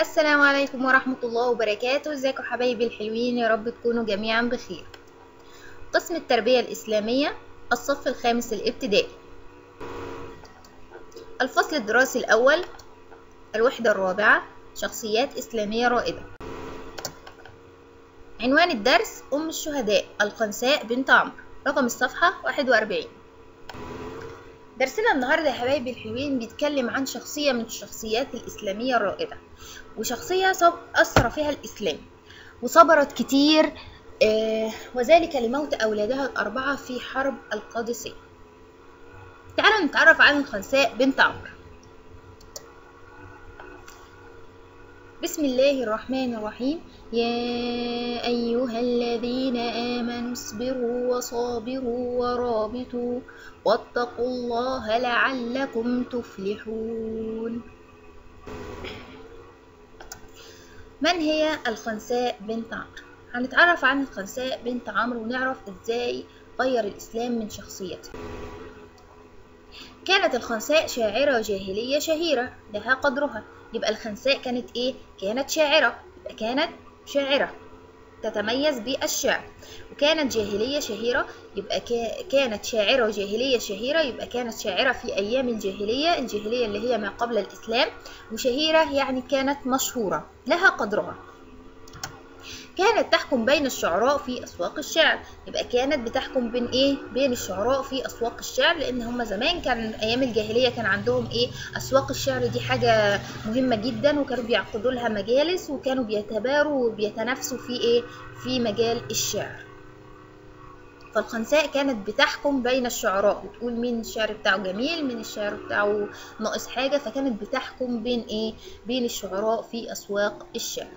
السلام عليكم ورحمة الله وبركاته. ازيكم حبايبي الحلوين؟ يا رب تكونوا جميعا بخير. قسم التربية الإسلامية الصف الخامس الابتدائي. الفصل الدراسي الأول الوحدة الرابعة شخصيات إسلامية رائدة. عنوان الدرس أم الشهداء الخنساء بنت عمرو رقم الصفحة 41 درسنا النهاردة يا حبايبي الحلوين بيتكلم عن شخصية من الشخصيات الإسلامية الرائدة وشخصية صب أثر فيها الإسلام وصبرت كتير آه وذلك لموت أولادها الأربعة في حرب القادسية. تعالوا نتعرف عن الخنساء بنت عمرو. بسم الله الرحمن الرحيم. يا أيها الذين آمنوا اصبروا وصابروا ورابطوا واتقوا الله لعلكم تفلحون. من هي الخنساء بنت عمرو؟ هنتعرف عن الخنساء بنت عمرو ونعرف إزاي غير الإسلام من شخصيتها. كانت الخنساء شاعرة جاهلية شهيرة لها قدرها. يبقى الخنساء كانت إيه؟ كانت شاعرة. يبقى كانت شاعرة تتميز بالشعر. وكانت جاهلية شهيرة يبقى كانت شاعرة جاهلية شهيرة يبقى كانت شاعرة في أيام الجاهلية الجاهلية اللي هي ما قبل الإسلام وشهيرة يعني كانت مشهورة لها قدرها. كانت تحكم بين الشعراء في أسواق الشعر. يبقى كانت بتحكم بين إيه؟ بين الشعراء في أسواق الشعر لأن هم زمان كان أيام الجاهلية كان عندهم إيه؟ أسواق الشعر دي حاجة مهمة جدا وكانوا بيعقدوا لها مجالس وكانوا بيتباروا وبيتنافسوا في إيه؟ في مجال الشعر. فالخنساء كانت بتحكم بين الشعراء. وتقول مين الشعر بتاعه جميل مين الشعر بتاعه ناقص حاجة فكانت بتحكم بين إيه؟ بين الشعراء في أسواق الشعر.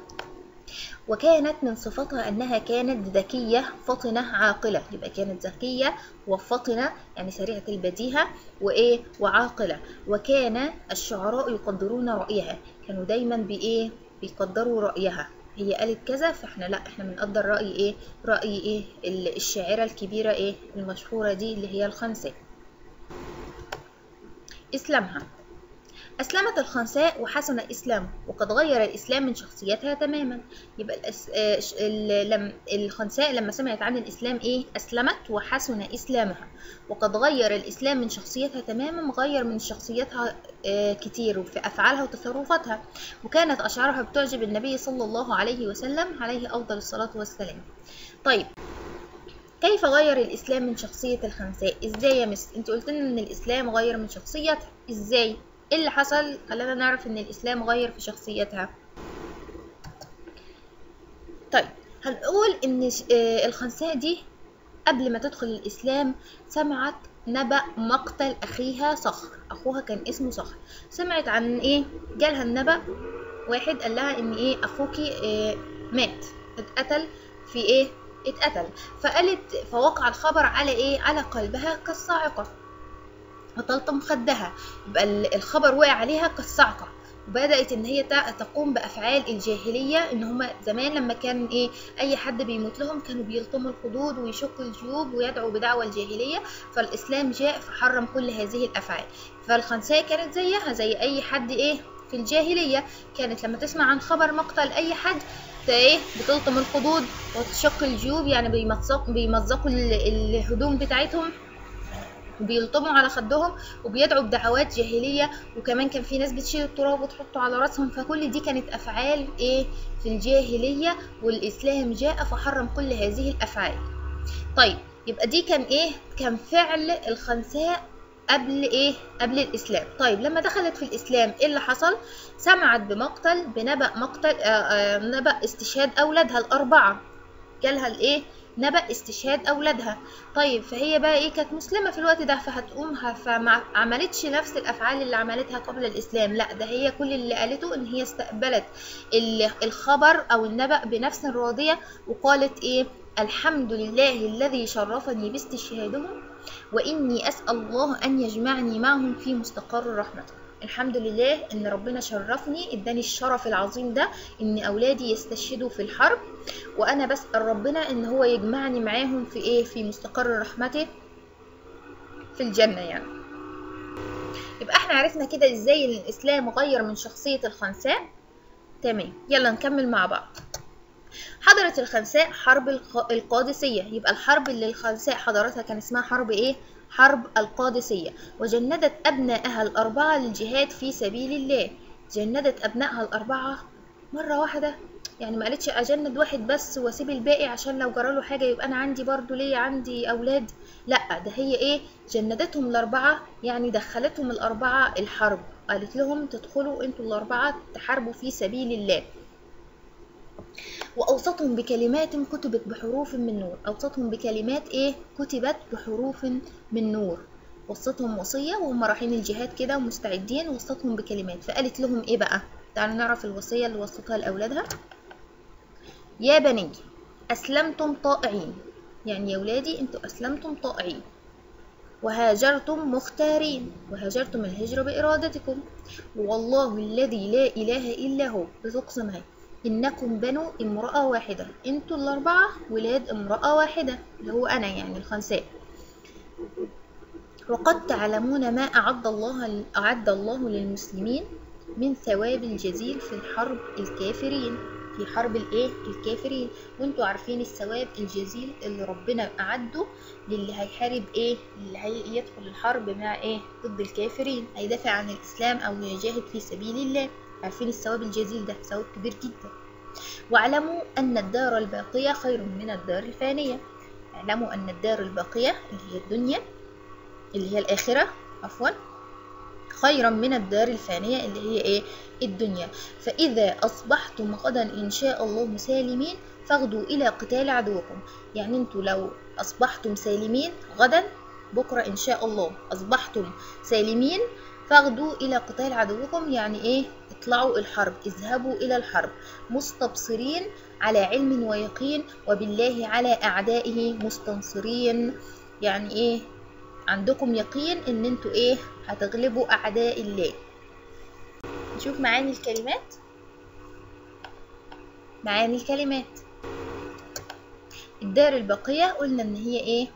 وكانت من صفاتها أنها كانت ذكية فطنة عاقلة. يبقى كانت ذكية وفطنة يعني سريعة البديهة وإيه؟ وعاقلة. وكان الشعراء يقدرون رأيها. كانوا دايما بإيه؟ بيقدروا رأيها. هي قالت كذا فإحنا لأ إحنا بنقدر رأي إيه؟ رأي إيه؟ الشاعرة الكبيرة إيه؟ المشهورة دي اللي هي الخنساء. اسلامها أسلمت الخنساء وحسن إسلامه وقد غير الإسلام من شخصيتها تماما يبقى. لم... الخنساء لما سمعت عن الإسلام إيه أسلمت وحسن إسلامها وقد غير الإسلام من شخصيتها تماما غير من شخصيتها كتير في أفعالها وتصرفاتها وكانت أشعارها بتعجب النبي صلى الله عليه وسلم عليه أفضل الصلاة والسلام طيب كيف غير الإسلام من شخصية الخنساء؟ إزاي يا مس؟ أنت قلت إن الإسلام غير من شخصيتها، إزاي؟ إيه اللي حصل؟ خلانا نعرف إن الإسلام غير في شخصيتها. طيب هنقول إن الخنساء دي قبل ما تدخل الإسلام سمعت نبأ مقتل أخيها صخر. أخوها كان اسمه صخر. سمعت عن إيه؟ جالها النبأ. واحد قال لها إن إيه؟ اخوكي إيه مات. اتقتل في إيه؟ اتقتل. فقالت فوقع الخبر على إيه؟ على قلبها كالصاعقة. وتلطم خدها يبقى الخبر وقع عليها كالصعقة وبدأت إن هي تقوم بأفعال الجاهلية إن هما زمان لما كان إيه أي حد بيموت لهم كانوا بيلطموا الخدود ويشقوا الجيوب ويدعوا بدعوى الجاهلية فالإسلام جاء فحرم كل هذه الأفعال. فالخنساء كانت زيها زي أي حد إيه في الجاهلية. كانت لما تسمع عن خبر مقتل أي حد إيه بتلطم الخدود وتشق الجيوب يعني بيمزقوا الهدوم بتاعتهم. بيلطموا على خدهم وبيدعوا بدعوات جاهلية. وكمان كان في ناس بتشيل التراب وتحطه على راسهم. فكل دي كانت أفعال إيه؟ في الجاهلية والإسلام جاء فحرم كل هذه الأفعال. طيب يبقى دي كان إيه؟ كان فعل الخنساء قبل إيه؟ قبل الإسلام. طيب لما دخلت في الإسلام إيه اللي حصل؟ سمعت بمقتل بنبأ مقتل آآ آآ نبأ استشهاد أولادها الأربعة. جالها الإيه؟ نبأ استشهاد أولادها. طيب فهي بقى إيه؟ كانت مسلمة في الوقت ده فهتقوم فما عملتش نفس الأفعال اللي عملتها قبل الإسلام. لا ده هي كل اللي قالته إن هي استقبلت الخبر أو النبأ بنفس راضية وقالت إيه؟ الحمد لله الذي شرفني باستشهادهم وإني أسأل الله أن يجمعني معهم في مستقر رحمته. الحمد لله إن ربنا شرفني إداني الشرف العظيم ده إن أولادي يستشهدوا في الحرب وأنا بسأل ربنا إن هو يجمعني معاهم في إيه؟ في مستقر رحمته في الجنة يعني. يبقى إحنا عرفنا كده إزاي الإسلام غير من شخصية الخنساء؟ تمام يلا نكمل مع بعض. حضرت الخنساء حرب الق- القادسية يبقى الحرب اللي الخنساء حضرتها كان اسمها حرب إيه؟ حرب القادسية وجندت أبنائها الأربعة للجهاد في سبيل الله. جندت أبنائها الأربعة مرة واحدة. يعني ما قالتش أجند واحد بس وأسيب الباقي عشان لو جراله حاجة يبقى أنا عندي برضو ليا عندي أولاد. لأ ده هي إيه؟ جندتهم الأربعة يعني دخلتهم الأربعة الحرب. قالت لهم تدخلوا أنتوا الأربعة تحاربوا في سبيل الله. وأوصتهم بكلمات كتبت بحروف من نور. أوصتهم بكلمات إيه؟ كتبت بحروف من نور. وصتهم وصية وهم رايحين الجهاد كده ومستعدين. وصتهم بكلمات. فقالت لهم إيه بقى؟ تعالوا نعرف الوصية اللي وصتها لأولادها. يا بني أسلمتم طائعين. يعني يا ولادي أنتوا أسلمتم طائعين. وهاجرتم مختارين. وهاجرتم الهجرة بإرادتكم. والله الذي لا إله إلا هو. بتقسم هاي إنكم بنو امرأة واحدة. أنتوا الأربعة ولاد امرأة واحدة اللي هو أنا يعني الخنساء. وقد تعلمون ما أعد الله أعد الله للمسلمين من ثواب الجزيل في الحرب الكافرين. في حرب الإيه؟ الكافرين. وأنتوا عارفين الثواب الجزيل اللي ربنا أعده للي هيحارب إيه؟ اللي هيدخل الحرب مع إيه؟ ضد الكافرين. هيدافع عن الإسلام أو يجاهد في سبيل الله. عارفين الثواب الجزيل ده ثواب كبير جدا. واعلموا أن الدار الباقية خير من الدار الفانية. اعلموا أن الدار الباقية اللي هي الدنيا اللي هي الآخرة عفوا خيرا من الدار الفانية اللي هي إيه؟ الدنيا. فإذا أصبحتم غدا إن شاء الله سالمين فاغدوا إلى قتال عدوكم. يعني أنتوا لو أصبحتم سالمين غدا بكرة إن شاء الله أصبحتم سالمين فاغدوا إلى قتال عدوكم يعني إيه؟ اطلعوا الحرب اذهبوا إلى الحرب. مستبصرين على علم ويقين وبالله على أعدائه مستنصرين. يعني إيه؟ عندكم يقين إن أنتوا إيه؟ هتغلبوا أعداء الله. نشوف معاني الكلمات. معاني الكلمات. الدار البقية قلنا إن هي إيه؟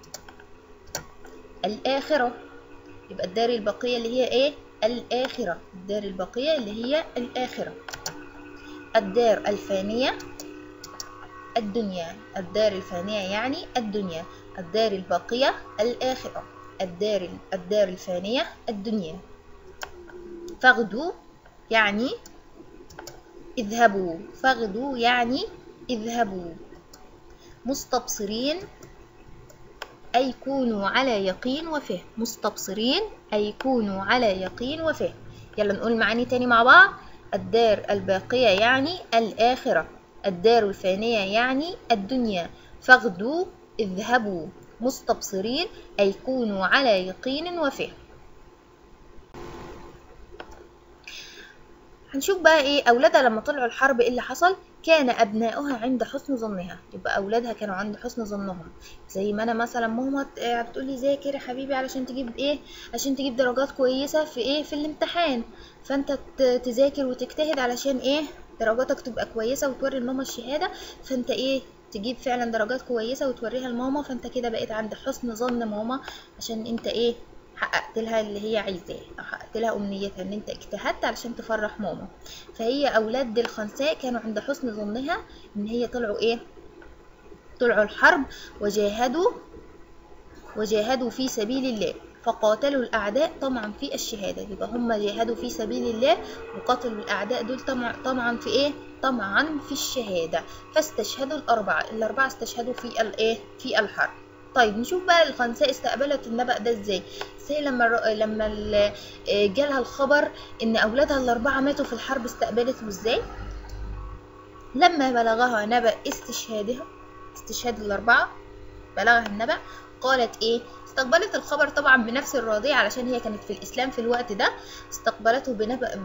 الآخرة. يبقى الدار البقية اللي هي إيه؟ الآخرة. الدار البقية اللي هي الآخرة. الدار الفانية الدنيا. الدار الفانية يعني الدنيا. الدار الباقية الآخرة. الدار الدار الفانية الدنيا. فاغدوا يعني اذهبوا. فاغدوا يعني اذهبوا. مستبصرين أي كونوا على يقين وفهم. مستبصرين أي كونوا على يقين وفهم. يلا نقول معاني تاني مع بعض. الدار الباقية يعني الآخرة. الدار الفانية يعني الدنيا. فاغدوا اذهبوا. مستبصرين أي كونوا على يقين وفهم. هنشوف بقى إيه؟ أولادها لما طلعوا الحرب إيه اللي حصل؟ كان أبناؤها عند حسن ظنها يبقى أولادها كانوا عند حسن ظنهم. زي ما أنا مثلا ماما بتقولي ذاكر يا حبيبي علشان تجيب إيه؟ عشان تجيب درجات كويسة في إيه؟ في الامتحان. فأنت تذاكر وتجتهد علشان إيه؟ درجاتك تبقى كويسة وتوري لماما الشهادة. فأنت إيه؟ تجيب فعلا درجات كويسة وتوريها لماما. فأنت كده بقيت عند حسن ظن ماما عشان أنت إيه؟ حققت لها اللي هي عايزاه حققت لها أمنيتها إن أنت اجتهدت علشان تفرح ماما. فهي أولاد الخنساء كانوا عند حسن ظنها إن هي طلعوا إيه؟ طلعوا الحرب وجاهدوا وجاهدوا في سبيل الله. فقاتلوا الأعداء طمعا في الشهادة. يبقى هم جاهدوا في سبيل الله وقتلوا الأعداء دول طمع طمعا في إيه؟ طمعا في الشهادة. فاستشهدوا الأربعة الأربعة استشهدوا في الإيه؟ في الحرب. طيب نشوف بقى الخنساء استقبلت النبأ ده إزاي. إزاي لما لما جالها الخبر إن أولادها الأربعة ماتوا في الحرب استقبلته إزاي؟ لما بلغها نبأ استشهادها استشهاد الأربعة بلغها النبأ قالت إيه؟ استقبلت الخبر طبعا بنفس الراضية علشان هي كانت في الإسلام في الوقت ده. استقبلته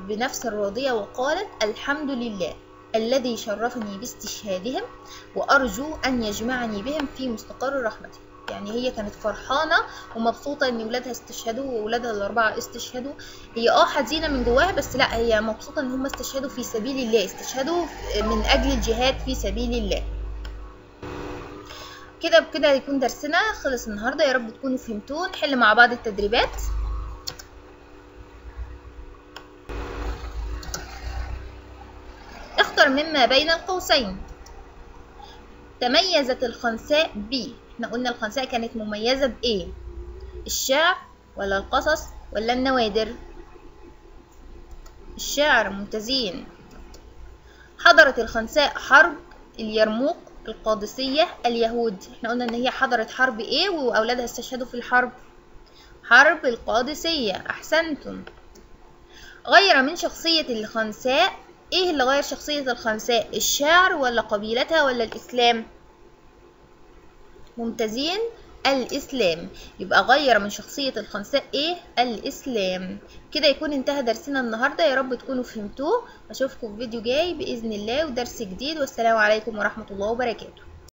بنفس الراضية وقالت الحمد لله الذي شرفني باستشهادهم وأرجو أن يجمعني بهم في مستقر رحمته يعني هي كانت فرحانة ومبسوطة إن ولادها استشهدوا وولادها الأربعة استشهدوا. هي آه حزينة من جواها بس لا هي مبسوطة إن هم استشهدوا في سبيل الله استشهدوا من أجل الجهاد في سبيل الله. كده بكده يكون درسنا خلص النهاردة يا رب تكونوا فهمتوه نحل مع بعض التدريبات. أكتر مما بين القوسين. تميزت الخنساء ب إحنا قلنا الخنساء كانت مميزة بإيه؟ الشعر ولا القصص ولا النوادر؟ الشعر ممتازين. حضرت الخنساء حرب اليرموك القادسية اليهود. إحنا قلنا إن هي حضرت حرب إيه وأولادها استشهدوا في الحرب؟ حرب القادسية. أحسنتم. غير من شخصية الخنساء إيه اللي غير شخصية الخنساء؟ الشعر ولا قبيلتها ولا الإسلام؟ ممتازين. الإسلام. يبقى غير من شخصية الخنساء إيه؟ الإسلام. كده يكون انتهى درسنا النهاردة. يا رب تكونوا فهمتوه. أشوفكم في فيديو جاي بإذن الله ودرس جديد. والسلام عليكم ورحمة الله وبركاته.